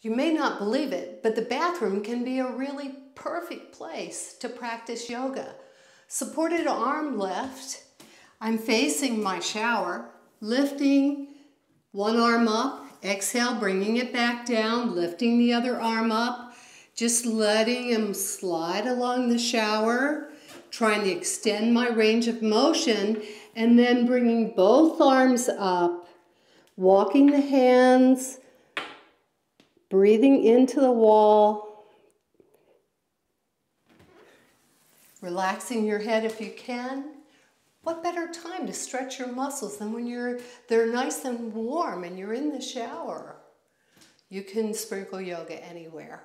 You may not believe it, but the bathroom can be a really perfect place to practice yoga. Supported arm lift. I'm facing my shower, lifting one arm up, exhale, bringing it back down, lifting the other arm up, just letting him slide along the shower, trying to extend my range of motion, and then bringing both arms up, walking the hands, breathing into the wall, relaxing your head if you can. What better time to stretch your muscles than when you're they're nice and warm and you're in the shower? You can sprinkle yoga anywhere.